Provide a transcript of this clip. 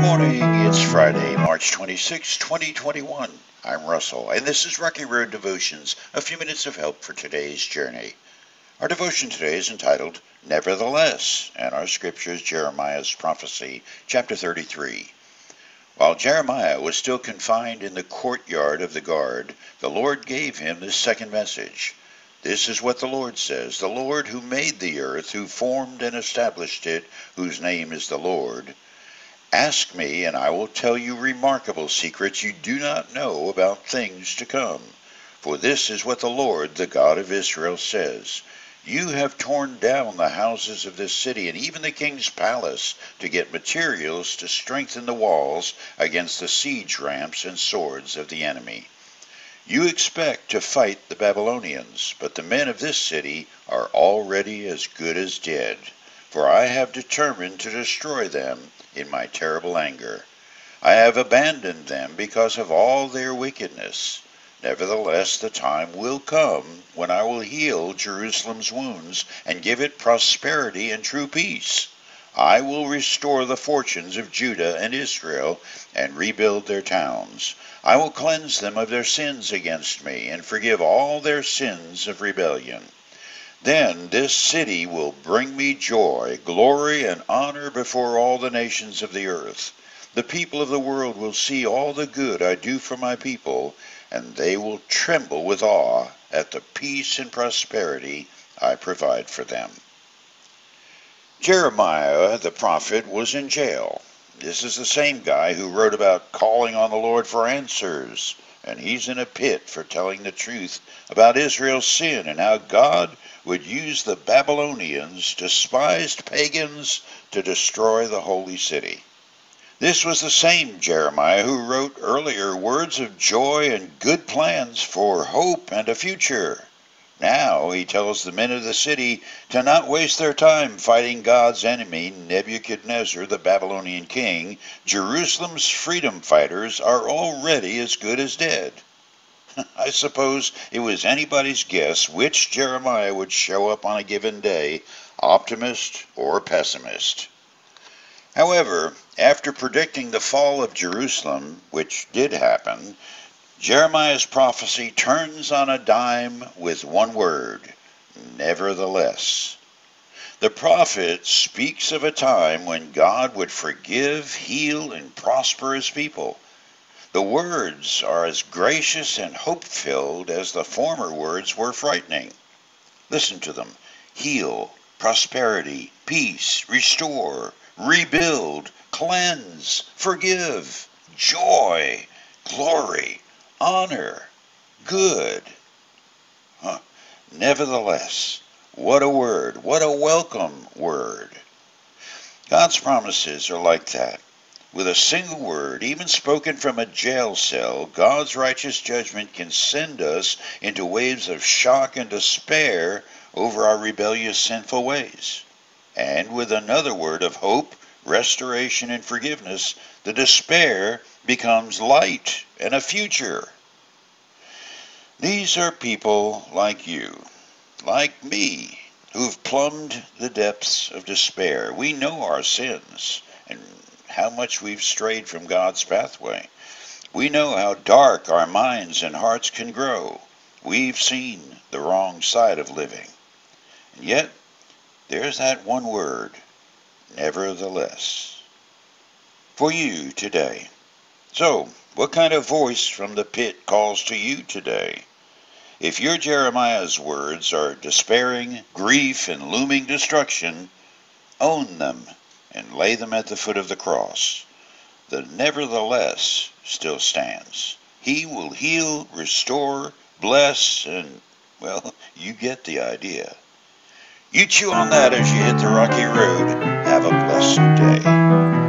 morning. It's Friday, March 26, 2021. I'm Russell, and this is Rocky Road Devotions, a few minutes of help for today's journey. Our devotion today is entitled Nevertheless, and our scripture is Jeremiah's prophecy, chapter 33. While Jeremiah was still confined in the courtyard of the guard, the Lord gave him this second message. This is what the Lord says The Lord who made the earth, who formed and established it, whose name is the Lord Ask me, and I will tell you remarkable secrets you do not know about things to come. For this is what the Lord, the God of Israel, says You have torn down the houses of this city and even the king's palace to get materials to strengthen the walls against the siege ramps and swords of the enemy. You expect to fight the Babylonians, but the men of this city are already as good as dead, for I have determined to destroy them in my terrible anger. I have abandoned them because of all their wickedness. Nevertheless, the time will come when I will heal Jerusalem's wounds and give it prosperity and true peace. I will restore the fortunes of Judah and Israel and rebuild their towns. I will cleanse them of their sins against me and forgive all their sins of rebellion. Then this city will bring me joy, glory, and honor before all the nations of the earth. The people of the world will see all the good I do for my people, and they will tremble with awe at the peace and prosperity I provide for them. Jeremiah the prophet was in jail. This is the same guy who wrote about calling on the Lord for answers, and he's in a pit for telling the truth about Israel's sin and how God would use the Babylonians, despised pagans, to destroy the holy city. This was the same Jeremiah who wrote earlier words of joy and good plans for hope and a future. Now he tells the men of the city to not waste their time fighting God's enemy, Nebuchadnezzar, the Babylonian king. Jerusalem's freedom fighters are already as good as dead. I suppose it was anybody's guess which Jeremiah would show up on a given day, optimist or pessimist. However, after predicting the fall of Jerusalem, which did happen, Jeremiah's prophecy turns on a dime with one word nevertheless. The prophet speaks of a time when God would forgive, heal, and prosper his people. The words are as gracious and hope filled as the former words were frightening. Listen to them heal, prosperity, peace, restore, rebuild, cleanse, forgive, joy, glory, honor, good. Huh. Nevertheless, what a word, what a welcome word. God's promises are like that. With a single word, even spoken from a jail cell, God's righteous judgment can send us into waves of shock and despair over our rebellious, sinful ways. And with another word of hope, restoration, and forgiveness, the despair becomes light and a future. These are people like you, like me, who've plumbed the depths of despair. We know our sins and how much we've strayed from God's pathway. We know how dark our minds and hearts can grow. We've seen the wrong side of living. And yet, there's that one word, nevertheless, for you today. So, what kind of voice from the pit calls to you today? If your Jeremiah's words are despairing, grief, and looming destruction, own them and lay them at the foot of the cross. The nevertheless still stands. He will heal, restore, bless, and, well, you get the idea. You chew on that as you hit the rocky road. Have a blessed day.